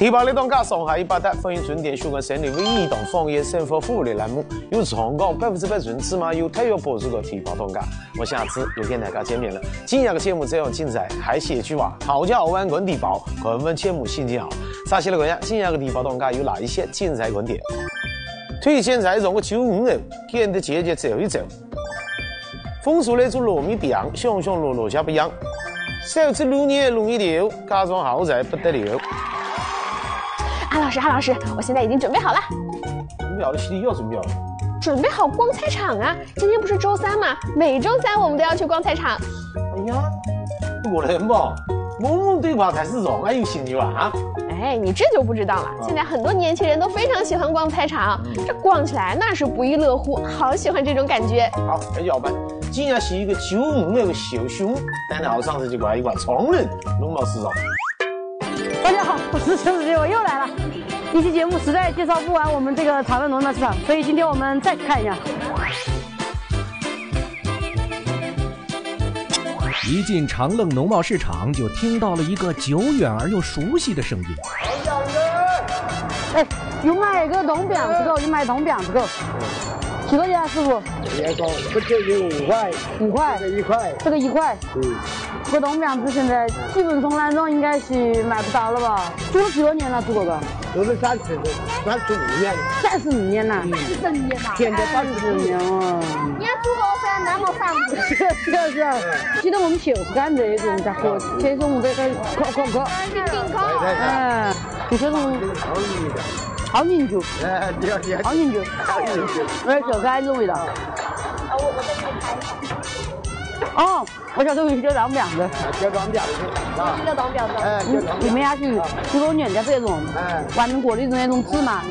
提报的当家上海一百单，欢迎准点收看省内唯一档方言生活服务的栏目，由长江百分之百纯芝麻油特约播出的提报当家。我下次又跟大家见面了。今天的节目这样精彩，还是一句话：好家好玩滚提报，看我们节目心情好。啥些了个样？今天的提报当家有哪一些精彩观点？推荐菜场的九五后，跟着姐姐走一走。风叔来做糯米饼，香香糯糯下不秧。手持六年容易丢，家装豪宅不得了。安老师，安老师，我现在已经准备好了。准备好了，心里要准备好了。准备好逛菜场啊！今天不是周三吗？每周三我们都要去逛菜场。哎呀，我人吧，萌萌对吧？才是容还有心有啊！哎，你这就不知道了。现在很多年轻人都非常喜欢逛菜场，这逛起来那是不亦乐乎，好喜欢这种感觉。好，那就办。今天是一个九五那个小熊，带好上次就过来一罐冲人农贸市场。大家好，我是陈子杰，我又来了。一期节目实在介绍不完我们这个长乐农贸市场，所以今天我们再看一下。一进长乐农贸市场，就听到了一个久远而又熟悉的声音。哎，有买一个铜饼子够，有买铜饼子够。几多钱啊，师傅？这个不就有五块？五块。这个一块。这个一块。嗯。这个铜饼子现在基本从兰庄应该是买不到了吧？做了几多年了，朱哥哥？做了三十三十五年。三十五年了。三十五年了。现在三十五年哦。你看朱老板那么繁忙。是是是。记得我们就是干这种在喝，这种这个可可可。冰冰可。嗯。就这种。好饮酒，哎，对对，长颈酒，好饮酒，我要小开的。味道。哦，我小时候有叫当婊子，叫当婊子，啊，叫当婊子，哎，你们家去许多年的这种，哎，外面过的那种芝麻。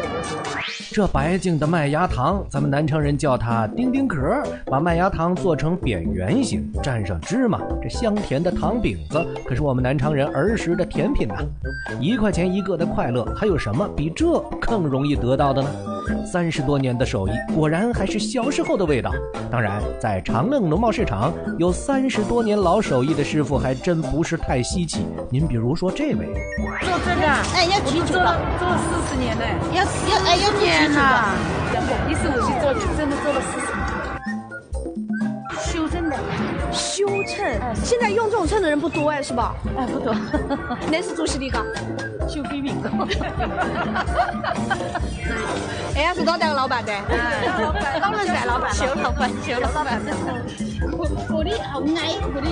这白净的麦芽糖，咱们南昌人叫它丁丁壳，把麦芽糖做成扁圆形，蘸上芝麻，这香甜的糖饼子可是我们南昌人儿时的甜品呐。一块钱一个的快乐，还有什么比这更容易得到的呢？三十多年的手艺，果然还是小时候的味道。当然，在长乐农贸市场有三十多年老手艺的师傅，还真不是太稀奇。您比如说这位，做这个，哎，要做了做了四十年嘞，要要哎要天呐！一十五岁做，真的做了四十年。修正的，修称，现在用这种称的人不多哎，是吧？哎，不多。那是做什么的？修飞饼的。哎呀，是老大个老板的，老板，老人噻，老板，修老板，修老板。过的好矮，过的，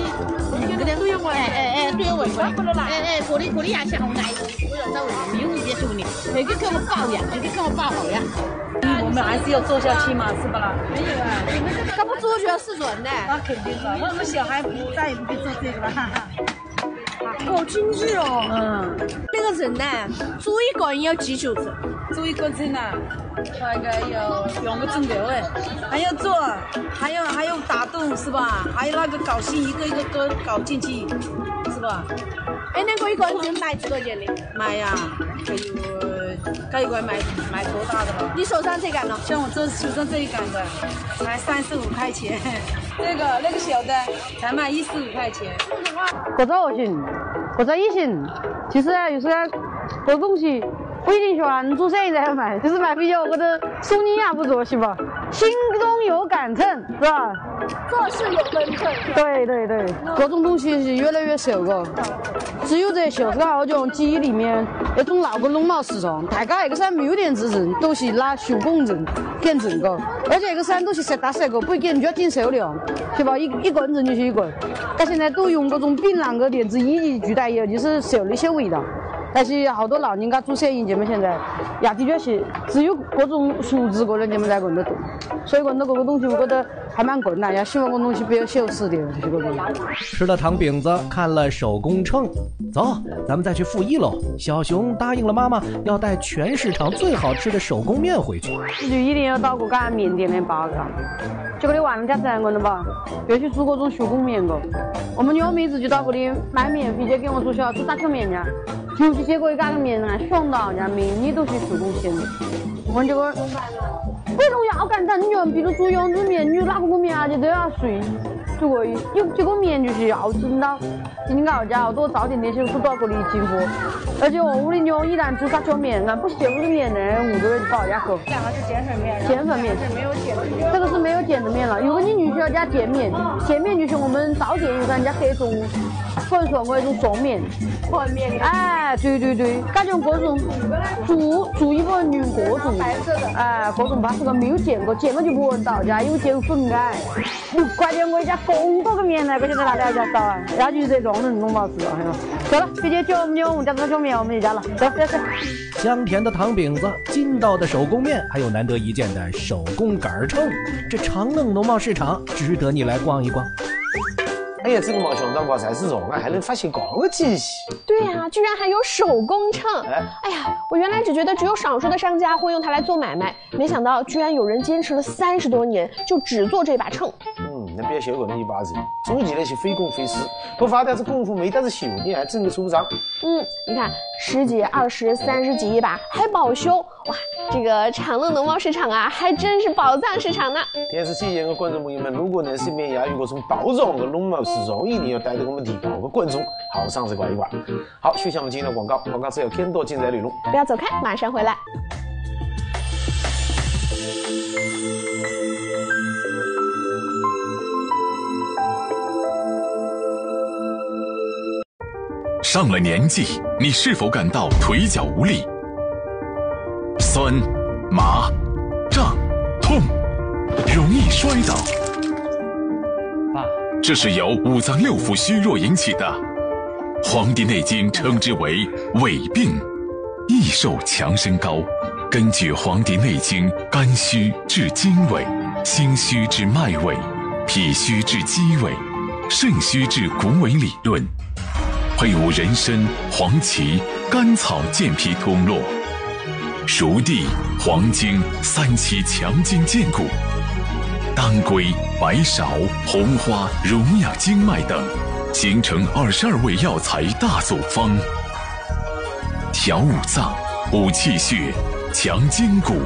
这个都有味，哎哎哎，都有味，哎哎，过的过的牙齿好矮，我要找味，有一点兄弟，那个跟我保呀，那个给我保好呀。我们还是要做下去嘛，是不啦？没有啊，他不做就要死人呢。那肯定的，我们小孩不再也不会做这个了。好精致哦。嗯。那个人呢，做一个人要几九子？做一个人啊，大概要两个钟头哎。还要做，还要还要打洞是吧？还有那个搞心，一个一个搞搞进去，是吧？哎，那个一个人卖几多钱呢？卖呀，还有。这一罐买买多大的了？你手上这杆呢？像我这手上这一杆的，才三十五块钱。这个那个小的才卖一十五块钱。各种也行，各种也行。其实啊，有时候这东西不一定说你做生意才要买，就是买啤酒或者送你也不做是吧？心中有杆秤是吧？做事有分寸。对对对，各种东西是越来越少个。只有在小时候种记忆里面，那种闹个农贸市场，大家那个山没有电子秤，都是拿手工秤点秤个，而且那个山都是实打实个，不给人家点数量，对吧？一一个人挣就是一个。但现在都用各种槟榔个电子仪器取代，就是少了些味道。但是好多老人家做生意，他们现在也的确是只有各种素质个人，他们才混得动。所以讲到这个东西，我觉得还蛮困难，也希望我东西不要消失的，就是个东西。吃了糖饼子，看了手工秤，走，咱们再去负一楼。小熊答应了妈妈，要带全市场最好吃的手工面回去。你就一定要到过家面店来包个，就这里万家三个的吧，别去做各种手工面个。我们娘妹子就到这里买面，直接给我做小煮打口面呢。就是结果一家的面啊，想到人家面里都是手工馅的。我这个，为什么要简单？你比如做杨子面，你哪个面啊，就都要碎。煮过，有这个面就是要紧到，紧熬加好多早点那些煮到过的进货。而且我屋里牛一旦煮炸酱面，俺不咸的面呢，屋头就搞家口。两个是碱水面，碱粉面是没有碱的面。这个是没有碱的面了，如果你女需要加碱面，碱面就是我们早点有人家黑种粉说我那种松面，宽面。哎，对对对，感觉各种煮煮一份用各种，白色的，哎，各种巴适个，没有见过，见过就不闻到，家有见粉干。你 快点，我家供多个面来，我现在哪里要家找啊？然后就这种人弄毛事了，哎呀，走了，直接叫我们牛，加这个面我们就加了，走走走。香甜的糖饼子，筋道的手工面，还有难得一见的手工杆秤，这长乐农贸市场值得你来逛一逛。哎呀，这个没想到哇，菜市场啊还能发现这个惊喜。对呀、居然还有手工秤！哎哎呀，我原来只觉得只有少数的商家会用它来做买卖，没想到居然有人坚持了三十多年，就只做这把秤。嗯，那别小看那一把人，总起来是费工费时，不发点子功夫没点子修，你还整个出不上。嗯，你看十几、二十、三十几一把，还保修。哇，这个长乐农贸市场啊，还真是宝藏市场呢！电视机前的观众朋友们，如果能是免亚于各种包装的农贸市场，一定要带着我们提高个观众好上次逛一逛。好，休息我们今天的广告，广告之后更多精彩内容。不要走开，马上回来。上了年纪，你是否感到腿脚无力、酸、麻、胀、痛，容易摔倒？爸，这是由五脏六腑虚弱引起的。《黄帝内经》称之为痿病，益寿强身膏。根据《黄帝内经》肝虚治筋痿，心虚治脉痿，脾虚治肌痿，肾虚治骨痿理论。配伍人参、黄芪、甘草健脾通络，熟地、黄精三七强筋健骨，当归、白芍、红花濡养经脉等，形成二十二味药材大组方，调五脏、补气血、强筋骨，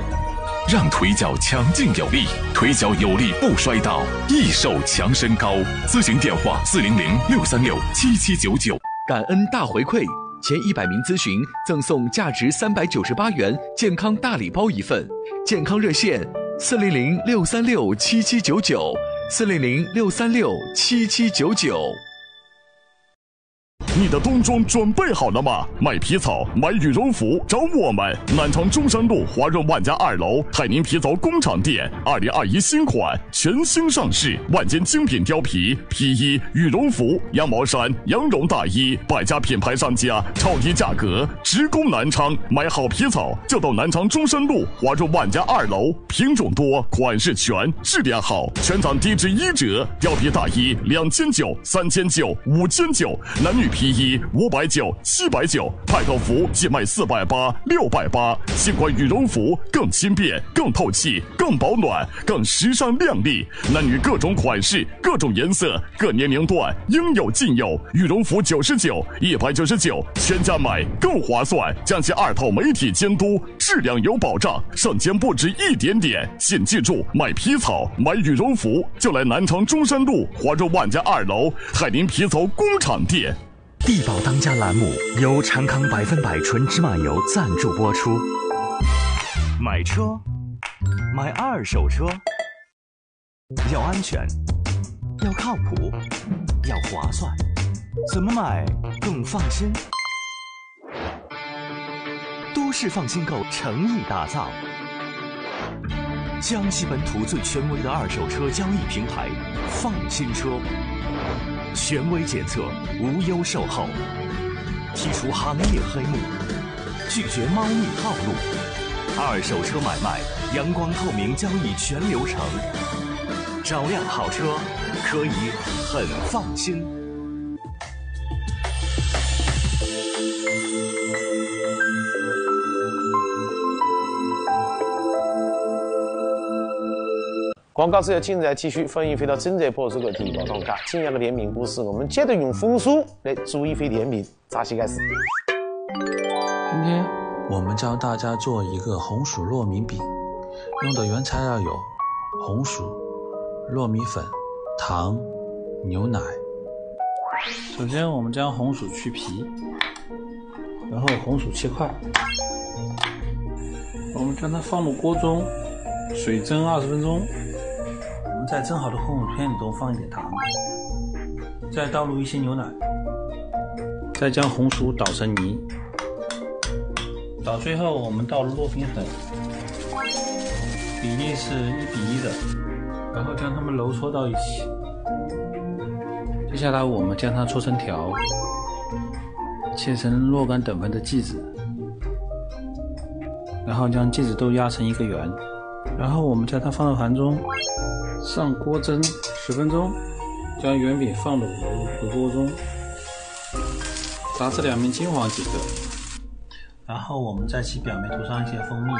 让腿脚强劲有力，腿脚有力不摔倒，易瘦强身高。咨询电话：四零零六三六七七九九。感恩大回馈，前一百名咨询赠送价值三百九十八元健康大礼包一份。健康热线：四零零六三六七七九九，四零零六三六七七九九。你的冬装准备好了吗？买皮草、买羽绒服，找我们！南昌中山路华润万家二楼泰宁皮草工厂店，二零二一新款全新上市，万件精品貂皮、皮衣、羽绒服、羊毛衫、羊绒大衣，百家品牌商家，超低价格，直供南昌。买好皮草就到南昌中山路华润万家二楼，品种多，款式全，质量好，全场低至一折。貂皮大衣两千九、三千九、五千九，男女皮一衣五百九、七百九，派头服仅卖四百八、六百八。新款羽绒服更轻便、更透气、更保暖、更时尚靓丽，男女各种款式、各种颜色、各年龄段应有尽有。羽绒服九十九、一百九十九，全家买更划算。江西二套媒体监督，质量有保障，省钱不止一点点。请记住，买皮草、买羽绒服就来南昌中山路华润万家二楼海宁皮草工厂店。地宝当家栏目由长康百分百纯芝麻油赞助播出。买车，买二手车，要安全，要靠谱，要划算，怎么买更放心？都市放心购诚意打造，江西本土最权威的二手车交易平台——放心车。权威检测，无忧售后，剔除行业黑幕，拒绝猫腻套路。二手车买卖，阳光透明交易全流程，找辆好车可以很放心。广告之后，精彩继续，欢迎回到正在播出的《地宝当家》。今天的联名故事，我们接着用枫树来做一回联名，扎西开始。今天我们教大家做一个红薯糯米饼，用的原材料有红薯、糯米粉、糖、牛奶。首先，我们将红薯去皮，然后红薯切块，我们将它放入锅中，水蒸二十分钟。在蒸好的红薯片中放一点糖，再倒入一些牛奶，再将红薯捣成泥。捣碎后，我们倒入糯米粉，比例是一比一的，然后将它们揉搓到一起。接下来，我们将它搓成条，切成若干等份的剂子，然后将剂子都压成一个圆，然后我们将它放到盘中，上锅蒸十分钟，将圆饼放入油锅中，炸至两面金黄即可。然后我们在其表面涂上一些蜂蜜，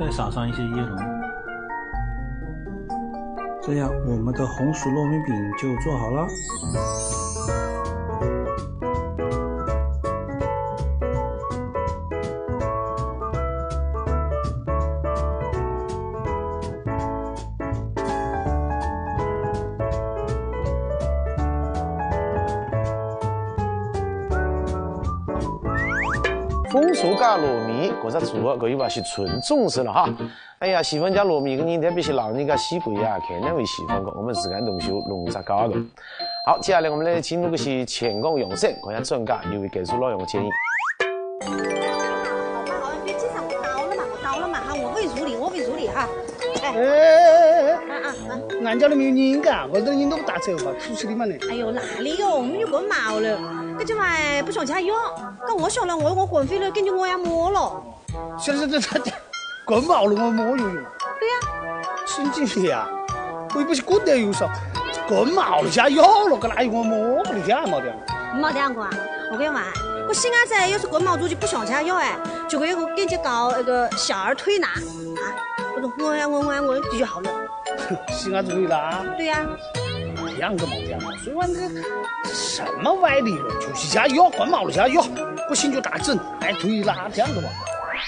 再撒上一些椰蓉，这样我们的红薯糯米饼就做好了。米，搿只组合搿又勿是纯中式了哈。哎呀，喜欢加糯米的人，特别是老人家喜欢呀，肯定会喜欢的。我们自家动手弄只家的。好，接下来我们来进入的是前功用膳，看下专家又会给出哪样的建议。好，别紧张，我到了嘛，我到了嘛哈，我会处理，我会处理哈。哎哎哎啊啊啊！俺家里没有人干，我这人都不打车吧，出去的嘛呢？哎呦，哪里哟，我们就感冒了，搿就嘛不想吃药，搿我晓得我我混飞了，感觉我要摸了。这这这这这，感冒了我摸有用？对呀，神经病啊！我又不是滚得有少，感冒了下药了，搁哪有我摸不的天毛的？没这样过啊！我跟你讲，我现在噻，要是感冒住就不想吃药哎，就可以我给你搞那个小儿推拿啊，我说我呀我我我就好了。西安推拿？对呀。两个毛病，所以说这这 什么歪理论？就是下药，感冒了下药，不行就打针，还推拿这样的嘛。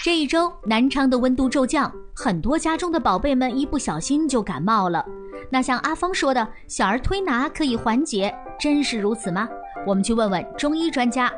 这一周，南昌的温度骤降，很多家中的宝贝们一不小心就感冒了。那像阿芳说的，小儿推拿可以缓解，真是如此吗？我们去问问中医专家。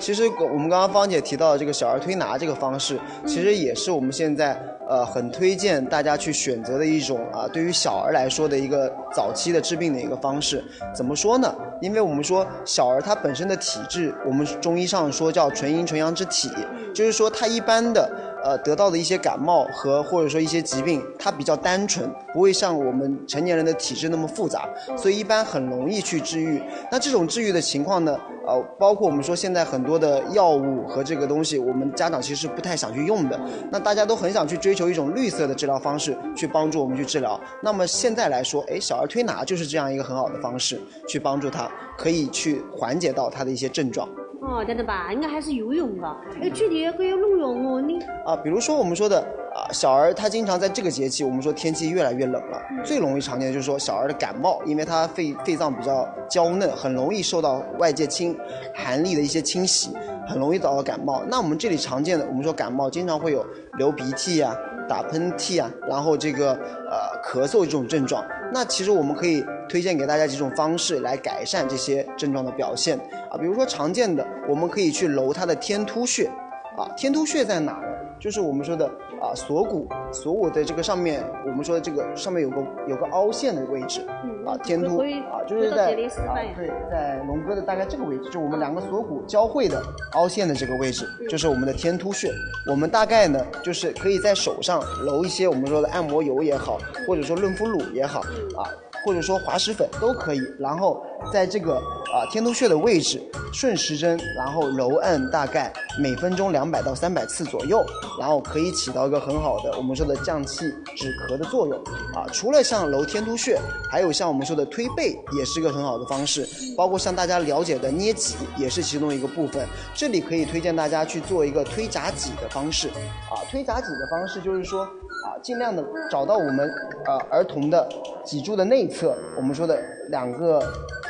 其实我们刚刚芳姐提到的这个小儿推拿这个方式，其实也是我们现在呃很推荐大家去选择的一种啊，对于小儿来说的一个早期的治病的一个方式。怎么说呢？因为我们说小儿他本身的体质，我们中医上说叫纯阴纯阳之体，就是说他一般的呃得到的一些感冒和或者说一些疾病，它比较单纯，不会像我们成年人的体质那么复杂，所以一般很容易去治愈。那这种治愈的情况呢，呃，包括我们说现在很多的药物和这个东西，我们家长其实不太想去用的。那大家都很想去追求一种绿色的治疗方式，去帮助我们去治疗。那么现在来说，哎，小儿推拿就是这样一个很好的方式，去帮助他，可以去缓解到他的一些症状。哦，真的吧？应该还是有用的。哎，具体可以有弄用哦，你啊，比如说我们说的啊，小儿他经常在这个节气，我们说天气越来越冷了，最容易常见的就是说小儿的感冒，因为他肺肺脏比较娇嫩，很容易受到外界侵寒力的一些侵袭，很容易得到感冒。那我们这里常见的，我们说感冒经常会有流鼻涕呀、打喷嚏啊，然后这个呃咳嗽这种症状。那其实我们可以推荐给大家几种方式来改善这些症状的表现。啊，比如说常见的，我们可以去揉它的天突穴。啊，天突穴在哪呢？就是我们说的啊锁骨，锁骨的这个上面，我们说的这个上面有个有个凹陷的位置。啊，天突啊，就是在啊对，在龙哥的大概这个位置，就我们两个锁骨交汇的凹陷的这个位置，就是我们的天突穴。我们大概呢，就是可以在手上揉一些我们说的按摩油也好，或者说润肤乳也好啊。或者说滑石粉都可以，然后在这个啊天突穴的位置顺时针，然后揉按大概每分钟两百到三百次左右，然后可以起到一个很好的我们说的降气止咳的作用啊。除了像揉天突穴，还有像我们说的推背也是一个很好的方式，包括像大家了解的捏脊也是其中一个部分。这里可以推荐大家去做一个推夹脊的方式啊，推夹脊的方式就是说啊，尽量的找到我们呃儿童的脊柱的内侧。我们说的两个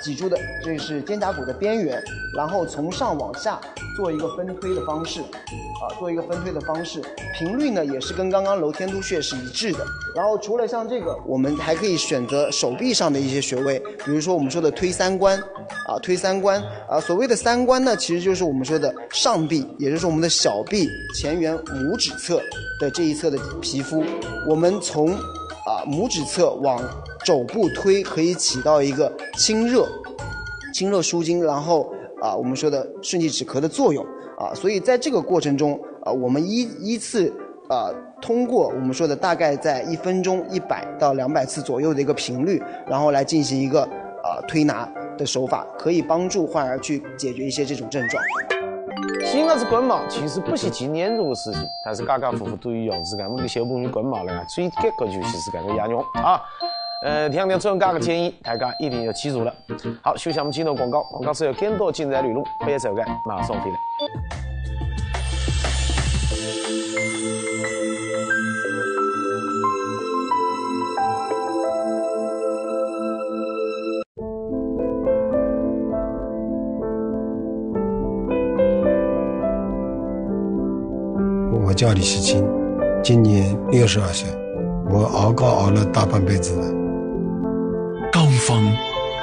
脊柱的这是肩胛骨的边缘，然后从上往下做一个分推的方式，啊，做一个分推的方式，频率呢也是跟刚刚楼天突穴是一致的。然后除了像这个，我们还可以选择手臂上的一些穴位，比如说我们说的推三关，啊，推三关，啊，所谓的三关呢，其实就是我们说的上臂，也就是我们的小臂前缘拇指侧的这一侧的皮肤，我们从啊拇指侧往肘部推，可以起到一个清热、清热舒筋，然后啊我们说的顺气止咳的作用啊，所以在这个过程中啊，我们依依次啊通过我们说的大概在一分钟一百到两百次左右的一个频率，然后来进行一个啊推拿的手法，可以帮助患儿去解决一些这种症状。洗牙子滚毛其实不是件严重的事情，但是家家户户都一样自家们的小朋友滚毛呢，最感觉就是自家的爷娘啊。呃，听听专家的建议，大家一定要记住了。好，休息我们进入广告，广告是有更多精彩内容，不要走开，马上回来。叫李世清，今年六十二岁，我熬膏熬了大半辈子了。膏方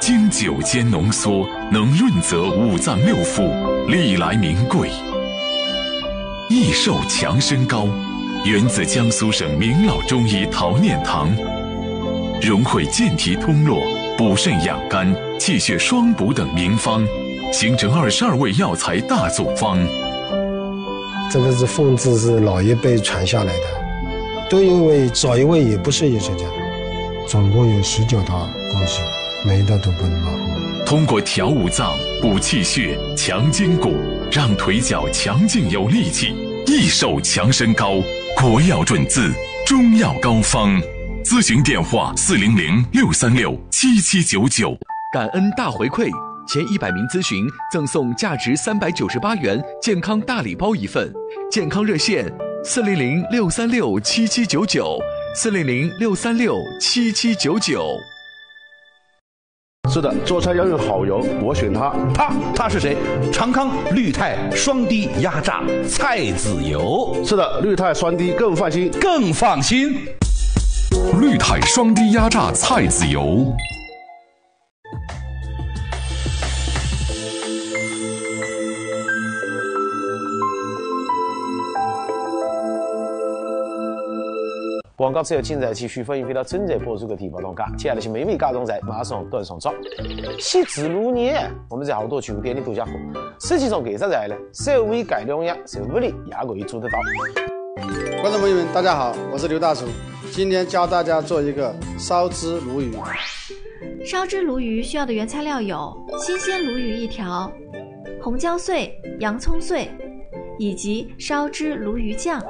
经酒精浓缩，能润泽五脏六腑，历来名贵。益寿强身膏源自江苏省名老中医陶念堂，融汇健脾通络、补肾养肝、气血双补等名方，形成二十二味药材大组方。这个是奉制是老一辈传下来的，都因为找一位也不是艺术家，总共有十九道工序，每一道都不能马虎。通过调五脏、补气血、强筋骨，让腿脚强劲有力气。益寿强身高，国药准字，中药膏方。咨询电话：四零零六三六七七九九。感恩大回馈，前一百名咨询赠送价值三百九十八元健康大礼包一份。健康热线：四零零六三六七七九九，四零零六三六七七九九。是的，做菜要用好油，我选它。它，它是谁？长康绿泰双低压榨菜籽油。是的，绿泰双低更放心，更放心。绿泰双低压榨菜籽油。广告之后，精彩继续，欢迎回到正在播出的地方当家。接下来是美味家中在，马上端上桌。西子卤年，我们在好多酒店里都讲过。实际上，这道菜呢，稍微改良一下，在屋里也可以做得到。观众朋友们，大家好，我是刘大厨，今天教大家做一个烧汁鲈鱼。烧汁鲈鱼需要的原材料有新鲜鲈鱼一条、红椒碎、洋葱碎。以及烧汁鲈鱼酱。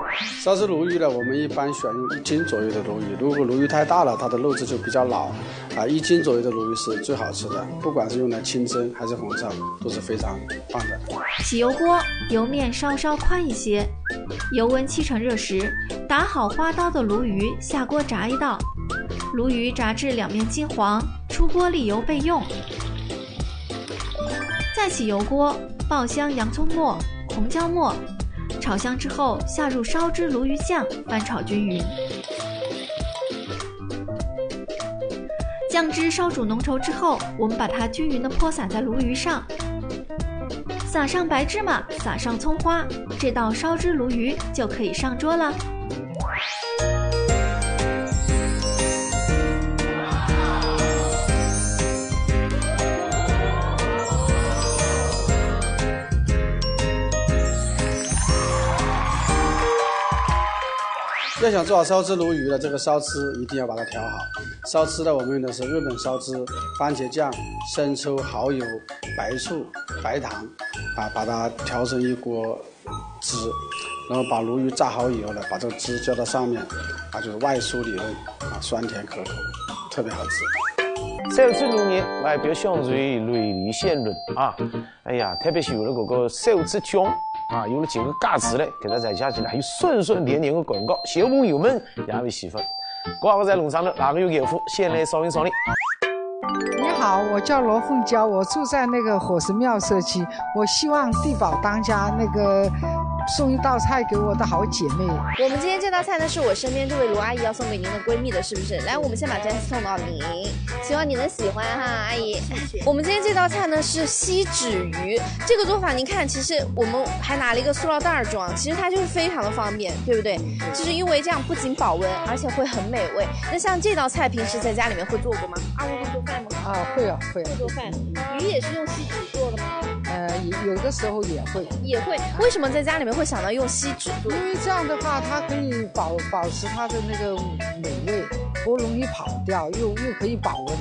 烧汁鲈鱼呢，我们一般选用一斤左右的鲈鱼。如果鲈鱼太大了，它的肉质就比较老。啊，一斤左右的鲈鱼是最好吃的，不管是用来清蒸还是红烧，都是非常棒的。起油锅，油面稍稍宽一些，油温七成热时，打好花刀的鲈鱼下锅炸一道。鲈鱼炸至两面金黄，出锅沥油备用。再起油锅，爆香洋葱末。红椒末，炒香之后下入烧汁鲈鱼酱，翻炒均匀。酱汁烧煮浓稠之后，我们把它均匀的泼洒在鲈鱼上，撒上白芝麻，撒上葱花，这道烧汁鲈鱼就可以上桌了。要想做好烧汁鲈鱼的这个烧汁，一定要把它调好。烧汁呢，我们用的是日本烧汁，番茄酱、生抽、蚝油、白醋、白糖，啊，把它调成一锅汁，然后把鲈鱼炸好以后呢，把这个汁浇到上面，啊，就是外酥里嫩，啊，酸甜可口，特别好吃。烧汁鲈鱼外表香脆，内里鲜润啊！哎呀，特别是有了这个烧汁酱。啊，有了几个佳词嘞，给它再加起来，还有顺顺甜甜的广告，小朋友们也会喜欢。挂个在路上头，哪个有眼福，先来扫一扫嘞。你好，我叫罗凤娇，我住在那个火神庙社区。我希望地宝当家那个送一道菜给我的好姐妹。我们今天这道菜呢，是我身边这位罗阿姨要送给您的闺蜜的，是不是？来，我们先把这送到您，希望你能喜欢哈，阿姨。我们今天这道菜呢是锡纸鱼，这个做法您看，其实我们还拿了一个塑料袋儿装，其实它就是非常的方便，对不对？就是因为这样不仅保温，而且会很美味。那像这道菜，平时在家里面会做过吗？阿姨会做饭吗？啊，会啊，会啊。会做饭，鱼也是用锡纸做的吗？呃，有有的时候也会。也会。为什么在家里面会想到用锡纸做？因为这样的话，它可以保保持它的那个美味，不容易跑掉，又又可以保温。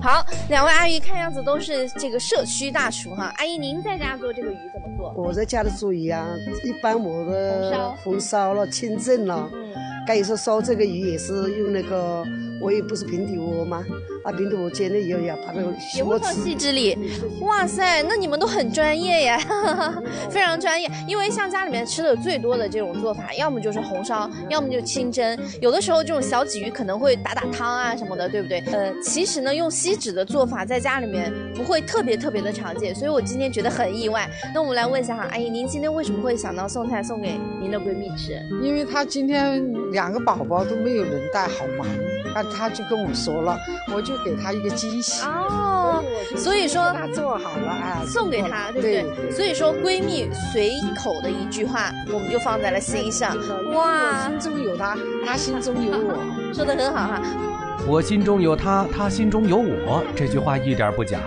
好，两位阿姨看样子都是这个社区大厨哈。阿姨，您在家做这个鱼怎么做？我在家里做鱼啊，一般我的红烧红烧了、清蒸了，该有时候烧这个鱼也是用那个，我也不是平底锅吗？把，平底锅煎了以后要把那个也会放锡纸里，哇塞，那你们都很专业呀，非常专业。因为像家里面吃的最多的这种做法，要么就是红烧，要么就清蒸，有的时候这种小鲫鱼可能会打打汤啊什么的，对不对？呃，其实呢，用锡纸的做法在家里面不会特别特别的常见，所以我今天觉得很意外。那我们来问一下哈，阿姨，您今天为什么会想到送菜送给您的闺蜜吃？因为她今天两个宝宝都没有人带，好忙，那她就跟我说了，我就给她一个惊喜。哦，所以说她做好了啊，送给她，对不对？所以说闺蜜随口的一句话，我们就放在了心上。哇，心中有她，她心中有我，说的很好哈。我心中有她，她心中有我，这句话一点不假。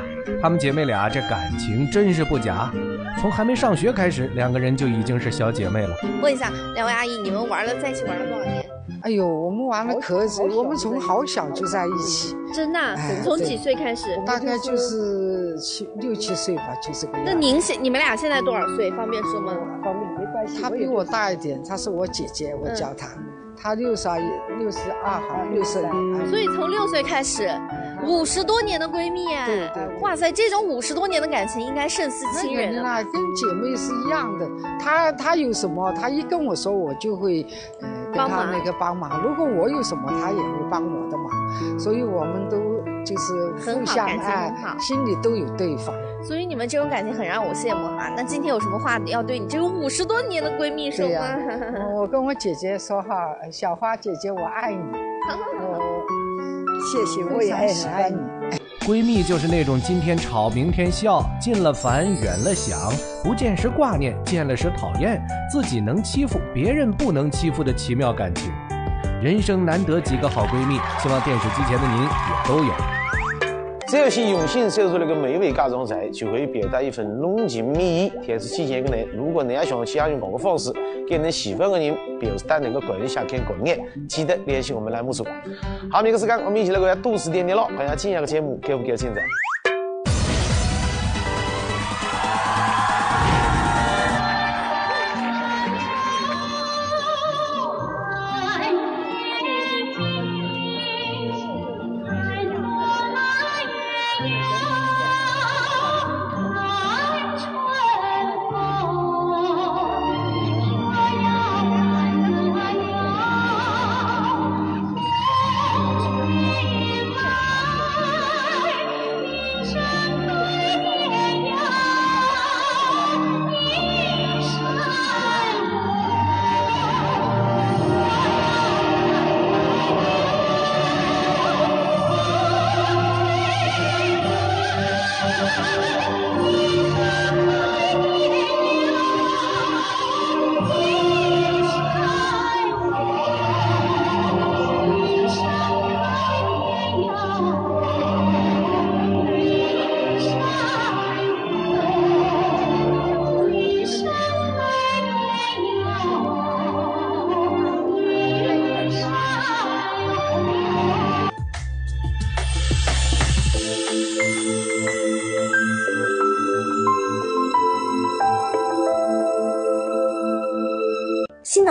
她们姐妹俩这感情真是不假，从还没上学开始，两个人就已经是小姐妹了。问一下两位阿姨，你们玩了在一起玩了多少年？哎呦，我们玩的可久，我们从好小就在一起。真的从几岁开始？大概就是七六七岁吧，就这个样。那您现你们俩现在多少岁？方便说吗？方便没关系。她比我大一点，她是我姐姐，我叫她。她六十二，六十二号，六十二。所以从六岁开始，五十多年的闺蜜啊，对对。哇塞，这种五十多年的感情应该胜似亲人啊，跟姐妹是一样的。她她有什么，她一跟我说，我就会呃跟她那个帮忙。如果我有什么，他也会帮我的忙。所以我们都就是互相哎，心里都有对方。所以你们这种感情很让我羡慕哈。那今天有什么话要对你这个五十多年的闺蜜说吗？我跟我姐姐说哈，小花姐姐，我爱你。我谢谢，我也很爱你。闺蜜就是那种今天吵明天笑，近了烦远了想，不见时挂念，见了时讨厌，自己能欺负别人不能欺负的奇妙感情。人生难得几个好闺蜜，希望电视机前的您也都有。只要是用心手做了个美味家常菜，就可以表达一份浓情蜜意。电视机前的你，如果你也想采用这个方式给你喜欢的人表示对你的个人想看共爱，记得联系我们栏目组。好，明个时间我们一起来看下都市点点了，看下今天的节目够不够精彩。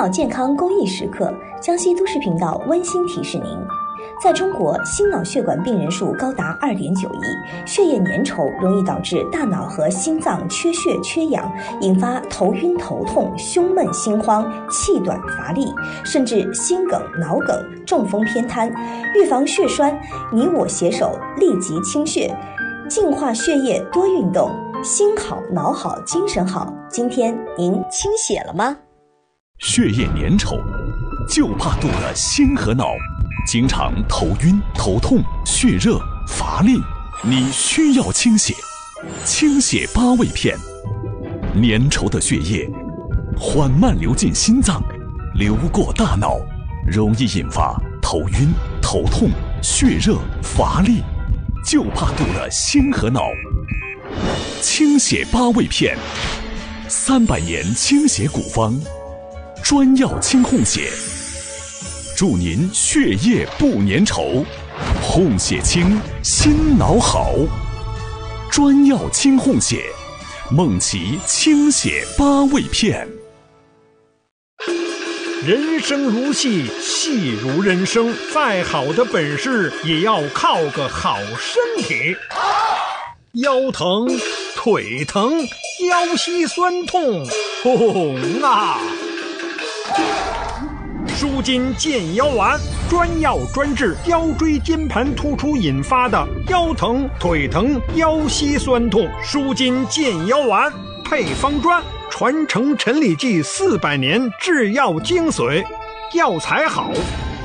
健康公益时刻，江西都市频道温馨提示您：在中国，心脑血管病人数高达二点九亿，血液粘稠容易导致大脑和心脏缺血缺氧，引发头晕头痛、胸闷心慌、气短乏力，甚至心梗、脑梗、中风偏瘫。预防血栓，你我携手，立即清血，净化血液，多运动，心好、脑好、精神好。今天您清血了吗？血液粘稠，就怕堵了心和脑。经常头晕、头痛、血热、乏力，你需要清血。清血八味片，粘稠的血液缓慢流进心脏，流过大脑，容易引发头晕、头痛、血热、乏力，就怕堵了心和脑。清血八味片，三百年清血古方，专药清混血。祝您血液不粘稠，混血清，心脑好。专药清混血，梦奇清血八味片。人生如戏，戏如人生，再好的本事也要靠个好身体。腰疼、腿疼、腰膝酸痛，红啊！舒筋健腰丸，专药专治腰椎间盘突出引发的腰疼、腿疼、腰膝酸痛。舒筋健腰丸配方专，传承陈李济四百年制药精髓，药材好，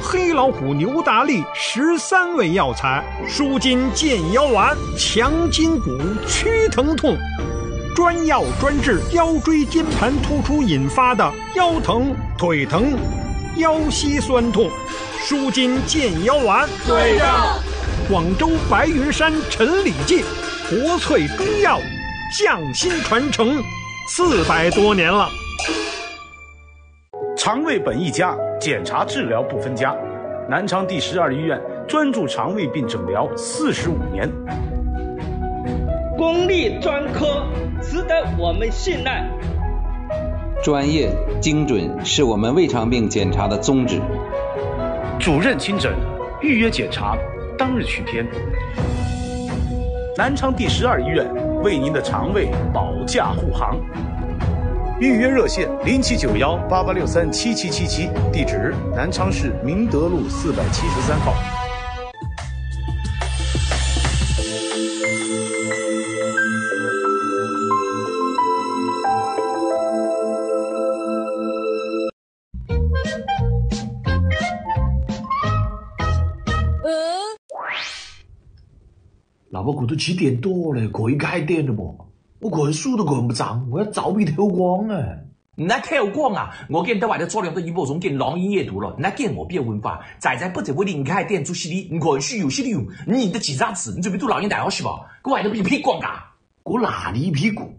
黑老虎、牛大力十三味药材。舒筋健腰丸，强筋骨，祛疼痛。专药专治腰椎间盘突出引发的腰疼、腿疼。腰膝酸痛，舒筋健腰丸。对的，广州白云山陈李济，国粹中药，匠心传承四百多年了。肠胃本一家，检查治疗不分家。南昌第十二医院专注肠胃病诊疗四十五年，公立专科，值得我们信赖。专业精准是我们胃肠病检查的宗旨。主任亲诊，预约检查，当日取片。南昌第十二医院为您的肠胃保驾护航。预约热线零七九幺八八六三七七七七，地址南昌市明德路四百七十三号。老婆，过都七点多了，可以开店了不？我看书都看不长，我要早笔透光啊！那偷光啊！我见到外头做两个一波钟，给狼营业图了。那给我变文化，仔仔不只为你开店做生意，你看书有些的用，你的几张纸，你准备读老年大学是吧？我外头一屁光啊，我哪里一屁股？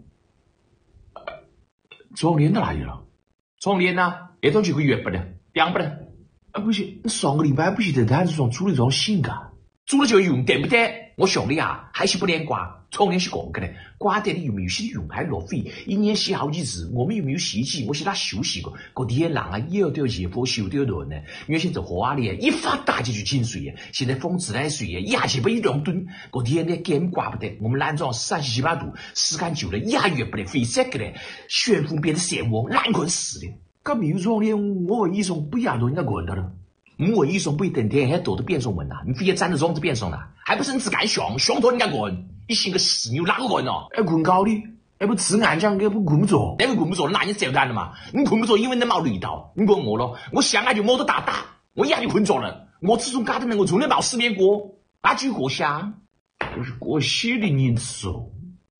窗帘到哪里了？窗帘呢？那东西可以约不的，养不的。啊，不行，上个礼拜不是在摊子上租了一张新噶？租了就要用，对不对？我想的呀，还是不连挂，窗帘是光个的，挂店里有没有些用还浪费，一年洗好几次。我们有没有洗衣机？我是他休息过，个天冷啊，也要都要热火修都要暖呢。原先在花里一发大就去进水呀，现在放自来水呀，压起不一两吨，个天呢干挂不得。我们南昌三十七八度，时间久了压越不得，飞色个嘞，旋风变得暹黄，难看死了。咁没有窗帘，我和医生不一样都应该看到了。我医生不一定天还躲到边上问呐，你非要站在窗子边上呐？还不是你自敢想，想到人家滚，你信个屎牛哪个滚哦？还，滚高的，要不吃眼睛，哎不滚不着，那个滚不着，那你走干了嘛？你滚不着，因为你冇力道。你管我了，我想爱就摸着打打，我一下就困着了。我自从干的呢，我从来冇失眠过，哪句过香？我是过血的日子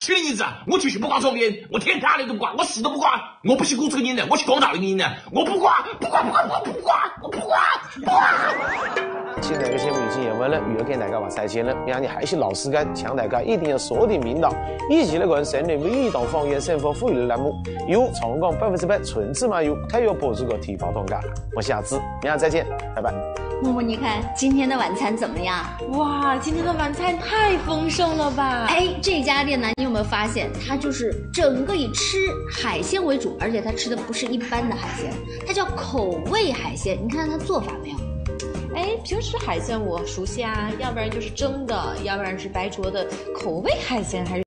哦。血的日子，我就是不挂窗帘，我天塌了都不挂，我死都不挂。我不是顾这个人的，我是广大的人的，我不挂，不挂，不挂，我不挂，我不挂，不挂。今天的节目已经演完了，又跟大家话再见了。让你还是老时间，请大家一定要锁定频道，一起来看省内唯一档方言生活富裕的栏目，有长江百分之百纯芝麻油特约播出的提法团价。我下次明天再见，拜拜。默默，你看今天的晚餐怎么样？哇，今天的晚餐太丰盛了吧！哎，这家店呢，你有没有发现，它就是整个以吃海鲜为主，而且它吃的不是一般的海鲜，它叫口味海鲜。你看它做法没有？哎，平时海鲜我熟悉啊，要不然就是蒸的，要不然是白灼的，口味海鲜还是。